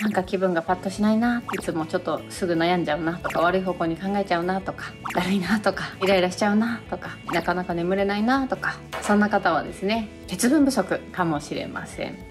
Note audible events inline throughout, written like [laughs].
なんか気分がパッとしないないつもちょっとすぐ悩んじゃうなとか悪い方向に考えちゃうなとかだるいなとか [laughs] イライラしちゃうなとかなかなか眠れないなとかそんな方はですね鉄分不足かもしれません。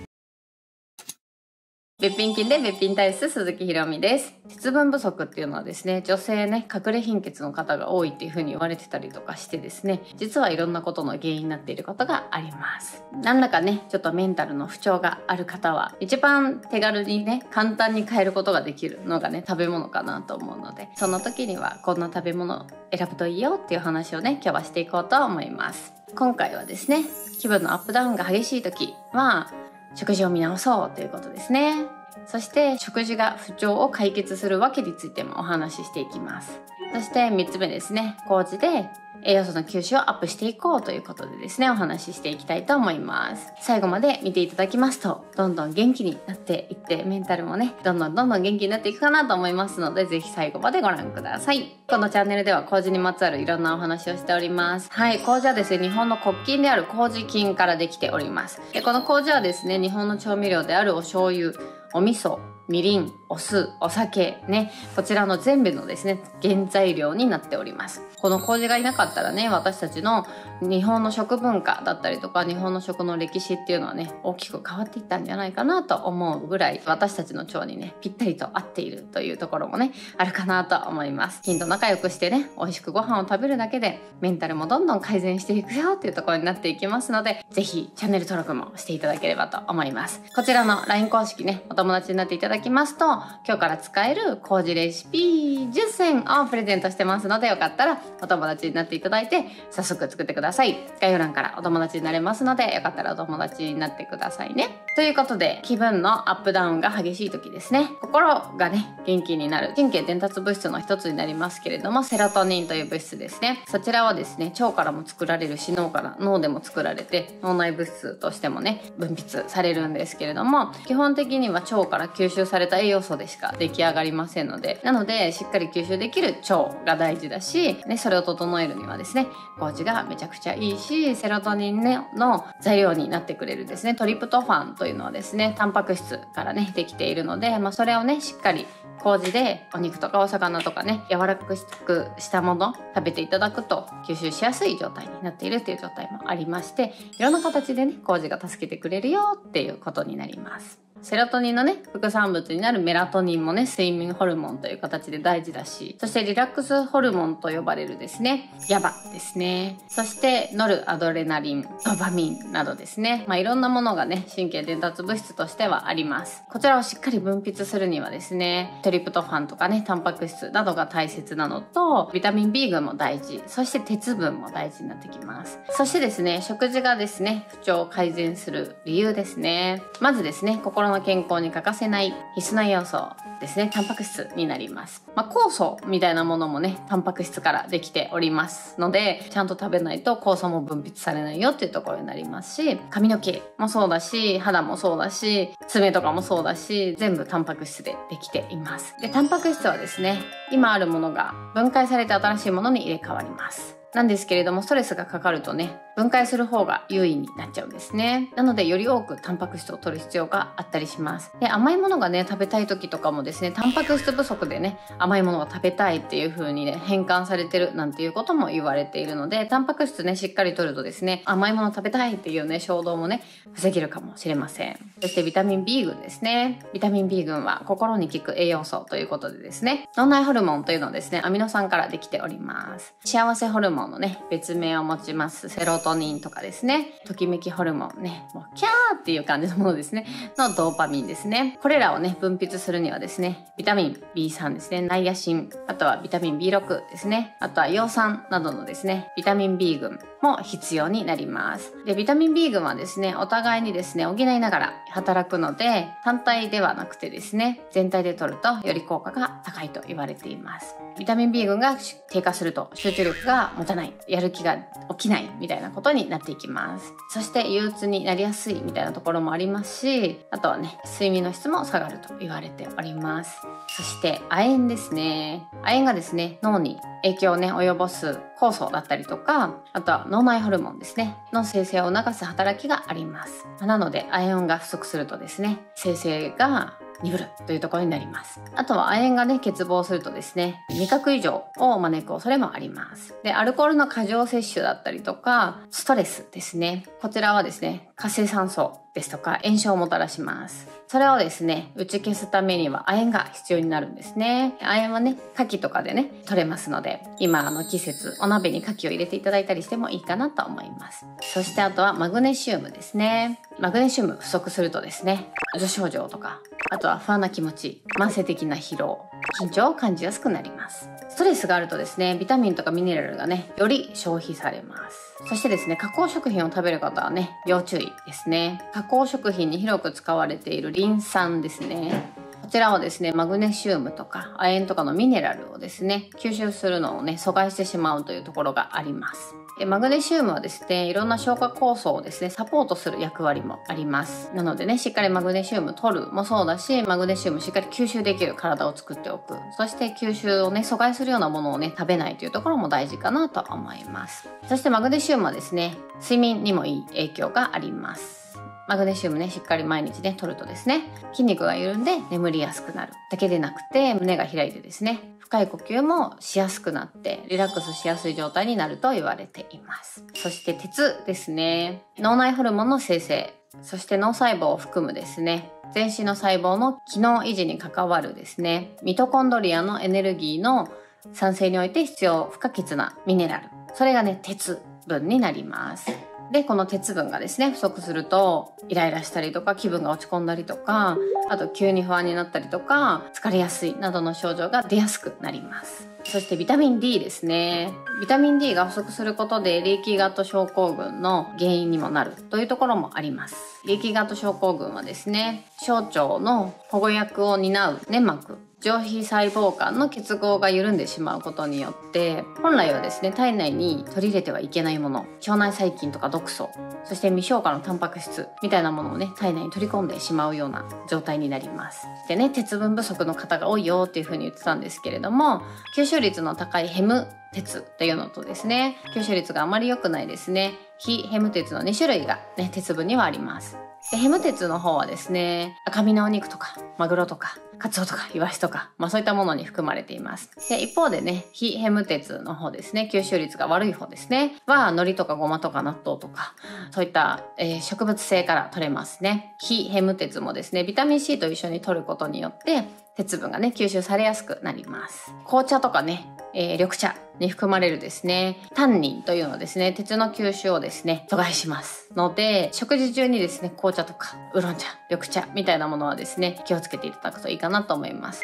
べっぴん菌でべっぴん体質鈴木ひろみです。鉄分不足っていうのはですね、女性ね、隠れ貧血の方が多いっていう風に言われてたりとかしてですね、実はいろんなことの原因になっていることがあります。何らかね、ちょっとメンタルの不調がある方は、一番手軽にね、簡単に変えることができるのがね、食べ物かなと思うので、その時にはこんな食べ物選ぶといいよっていう話をね、今日はしていこうと思います。今回はですね、気分のアップダウンが激しい時は、食事を見直そうということですね。そして食事が不調を解決するわけについてもお話ししていきます。そして3つ目ですね、麹で栄養素の吸収をアップしていこうということでですね、お話ししていきたいと思います。最後まで見ていただきますと、どんどん元気になっていって、メンタルもね、どんどんどんどん元気になっていくかなと思いますので、ぜひ最後までご覧ください。このチャンネルでは麹にまつわるいろんなお話をしております。はい、麹はですね、日本の国金である麹菌からできております。でこの麹はですね、日本の調味料であるお醤油、お味噌、みりん、お酢、お酒、ね、こちらの全部のですね、原材料になっております。この麹がいなかったらね、私たちの日本の食文化だったりとか、日本の食の歴史っていうのはね、大きく変わっていったんじゃないかなと思うぐらい、私たちの腸にね、ぴったりと合っているというところもね、あるかなと思います。菌と仲良くしてね、美味しくご飯を食べるだけで、メンタルもどんどん改善していくよっていうところになっていきますので、ぜひチャンネル登録もしていただければと思います。こちらの LINE 公式ね、お友達になっていただだきますと、今日から使える麹レシピ10選をプレゼントしてますので、よかったらお友達になっていただいて、早速作ってください。概要欄からお友達になれますので、よかったらお友達になってくださいね。ということで、気分のアップダウンが激しい時ですね。心がね、元気になる神経伝達物質の一つになりますけれども、セロトニンという物質ですね。そちらはですね、腸からも作られるし、脳から脳でも作られて、脳内物質としてもね、分泌されるんですけれども、基本的には腸から吸収された栄養素でしか出来上がりませんので、なので、しっかり吸収できる腸が大事だし、ね、それを整えるにはですね、麹がめちゃくちゃいいし、セロトニン、の材料になってくれるですね、トリプトファンというのはですね、タンパク質からね、できているので、まあ、それをね、しっかり麹でお肉とかお魚とかね柔らかくしたもの食べていただくと吸収しやすい状態になっているっていう状態もありましていろんな形でね麹が助けてくれるよっていうことになります。セロトニンのね、副産物になるメラトニンもね、睡眠ホルモンという形で大事だし、そしてリラックスホルモンと呼ばれるですね、ヤバですね。そして、ノルアドレナリン、ドバミンなどですね。まあ、いろんなものがね、神経伝達物質としてはあります。こちらをしっかり分泌するにはですね、トリプトファンとかね、タンパク質などが大切なのと、ビタミン B 群も大事、そして鉄分も大事になってきます。そしてですね、食事がですね、不調を改善する理由ですね。まずですね、心の健康に欠かせない必須な要素ですね。タンパク質になります。まあ、酵素みたいなものもね、タンパク質からできておりますので、ちゃんと食べないと酵素も分泌されないよっていうところになりますし、髪の毛もそうだし、肌もそうだし、爪とかもそうだし、全部タンパク質でできています。で、タンパク質はですね、今あるものが分解されて新しいものに入れ替わります。なんですけれども、ストレスがかかるとね、分解する方が優位になっちゃうんですね。なので、より多くタンパク質を取る必要があったりします。で、甘いものがね、食べたい時とかもですね、タンパク質不足でね、甘いものが食べたいっていう風にね、変換されてるなんていうことも言われているので、タンパク質ね、しっかり取るとですね、甘いもの食べたいっていうね、衝動もね、防げるかもしれません。そしてビタミン B 群ですね。ビタミン B 群は心に効く栄養素ということでですね、脳内ホルモンというのはですね、アミノ酸からできております。幸せホルモンのね、別名を持ちます。セロトニンとかですね、ときめきホルモンね、もうキャーっていう感じのものですね、のドーパミンですね。これらをね、分泌するにはですね、ビタミン B3 ですね、ナイアシン、あとはビタミン B6 ですね、あとは葉酸などのですね、ビタミン B 群も必要になります。で、ビタミン B 群はですね、お互いにですね、補いながら働くので、単体ではなくてですね、全体で取るとより効果が高いと言われています。ビタミン B 群が低下すると集中力が持たない、やる気が起きないみたいなことになっていきます。そして憂鬱になりやすいみたいなところもありますし、あとはね、睡眠の質も下がると言われております。そして亜鉛ですね。亜鉛がですね、脳に影響をね、及ぼす酵素だったりとか、あとは脳内ホルモンですね、の生成を促す働きがあります。なので、亜鉛が不足するとですね、生成が鈍るというところになります。あとは亜鉛がね欠乏するとですね味覚異常を招く恐れもあります。でアルコールの過剰摂取だったりとかストレスですね。こちらはですね活性酸素ですとか炎症をもたらします。それをですね打ち消すためには亜鉛が必要になるんですね。亜鉛はね牡蠣とかでね取れますので今の季節お鍋に牡蠣を入れていただいたりしてもいいかなと思います。そしてあとはマグネシウムですね。マグネシウム不足するとですね女症状とかあとは不安な気持ち慢性的な疲労。緊張を感じやすくなります。ストレスがあるとですねビタミンとかミネラルがねより消費されます。そしてですね加工食品を食べる方はね要注意ですね。加工食品に広く使われているリン酸ですね。こちらはですね、マグネシウムとか亜鉛とかのミネラルをですね、吸収するのをね、阻害してしまうというところがあります。マグネシウムはですね、いろんな消化酵素をですね、サポートする役割もあります。なのでね、しっかりマグネシウム取るもそうだし、マグネシウムしっかり吸収できる体を作っておく。そして吸収をね、阻害するようなものをね、食べないというところも大事かなと思います。そしてマグネシウムはですね、睡眠にもいい影響があります。マグネシウムね、しっかり毎日ね、取るとですね、筋肉が緩んで眠りやすくなるだけでなくて、胸が開いてですね、深い呼吸もしやすくなってリラックスしやすい状態になると言われています。そして鉄ですね。脳内ホルモンの生成。そして脳細胞を含むですね。全身の細胞の機能維持に関わるですね。ミトコンドリアのエネルギーの産生において必要不可欠なミネラル。それがね鉄分になります。で、この鉄分がですね、不足すると、イライラしたりとか、気分が落ち込んだりとか、あと急に不安になったりとか、疲れやすいなどの症状が出やすくなります。そしてビタミン D ですね。ビタミン D が不足することで、リーキーガット症候群の原因にもなるというところもあります。リーキーガット症候群はですね、小腸の保護役を担う粘膜上皮細胞間の結合が緩んでしまうことによって本来はですね体内に取り入れてはいけないもの腸内細菌とか毒素そして未消化のタンパク質みたいなものをね体内に取り込んでしまうような状態になります。でね鉄分不足の方が多いよっていうふうに言ってたんですけれども吸収率の高いヘム鉄というのとですね吸収率があまり良くないですね非ヘム鉄の2種類が、ね、鉄分にはあります。でヘム鉄の方はですね赤身のお肉とかマグロとかカツオとかイワシとか、まあそういったものに含まれています。で、一方でね、非ヘム鉄の方ですね、吸収率が悪い方ですね、は海苔とかごまとか納豆とか、そういった、えー、植物性から取れますね。非ヘム鉄もですね、ビタミン C と一緒に取ることによって、鉄分がね、吸収されやすくなります。紅茶とかね、えー、緑茶に含まれるですね、タンニンというのはですね、鉄の吸収をですね、阻害します。ので、食事中にですね、紅茶とか、ウーロン茶、緑茶みたいなものはですね、気をつけていただくといいかなと思います。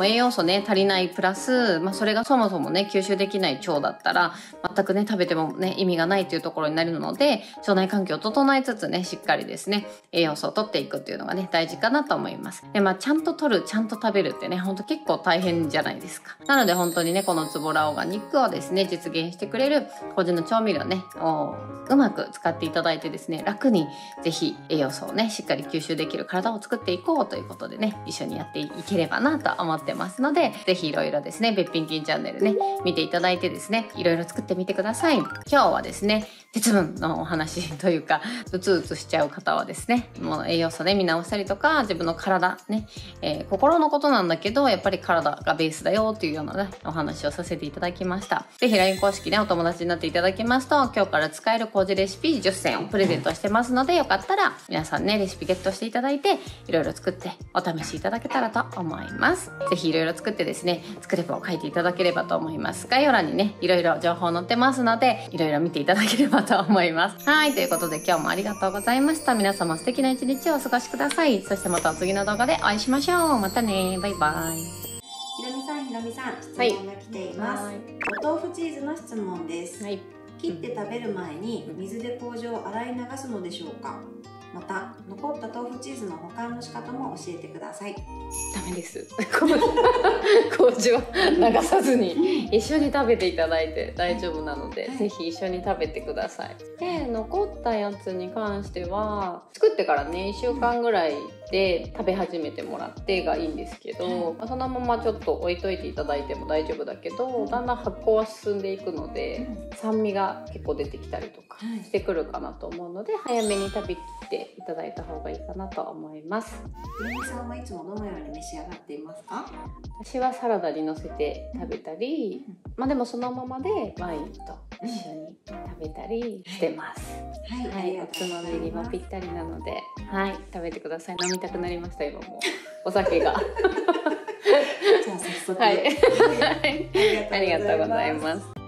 栄養素ね足りないプラス、まあ、それがそもそもね吸収できない腸だったら全くね食べてもね意味がないというところになるので腸内環境を整えつつねしっかりですね栄養素を取っていくっていうのがね大事かなと思います。でまあちゃんと取るちゃんと食べるってねほんと結構大変じゃないですか。なので本当にねこのズボラオーガニックをですね実現してくれる個人の調味料ねをうまく使っていただいてですね楽にぜひ栄養素をねしっかり吸収できる体を作っていこうということでね一緒にやっていければなと思ってますのでぜひいろいろですねべっぴん金チャンネルね見ていただいてですねいろいろ作ってみてください。今日はですね鉄分のお話というかうつうつしちゃう方はですねもう栄養素ね見直したりとか自分の体ね、えー、心のことなんだけどやっぱり体がベースだよっていうようなねお話をさせていただきました。ぜひ LINE 公式で、ね、お友達になっていただきますと今日から使える麹レシピ10選をプレゼントしてますのでよかったら皆さんねレシピゲットしていただいていろいろ作ってお試しいただけたらと思います。ぜひいろいろ作ってですね作ればを書いていただければと思います。概要欄にねいろいろ情報載ってますのでいろいろ見ていただければと思います。[laughs] はいということで今日もありがとうございました。皆様素敵な一日をお過ごしください。そしてまた次の動画でお会いしましょう。またね。バイバイ。ひろみさんひろみさん質問が来ています、はい、お豆腐チーズの質問です、はい、切って食べる前に水で麹を洗い流すのでしょうか？また残った豆腐チーズの保管の仕方も教えてください。ダメです。[laughs] 麹を流さずに一緒に食べていただいて大丈夫なので、はい、ぜひ一緒に食べてください。で残ったやつに関しては作ってからね1週間ぐらいて食べ始めてもらってがいいんですけど、まあ、そのままちょっと置いといていただいても大丈夫だけどだんだん発酵は進んでいくので、酸味が結構出てきたりとかしてくるかなと思うので、早めに食べきっていただいた方がいいかなと思います。みさんはいつもどのように召し上がっていますか？私はサラダにのせて食べたり、まあでもそのままでワインと一緒に食べたりしてます。はい、はい、おつまみにもぴったりなので、はい、食べてください。たくなりました今もお酒が。[laughs] じゃあ早速。はい。[laughs] ありがとうございます。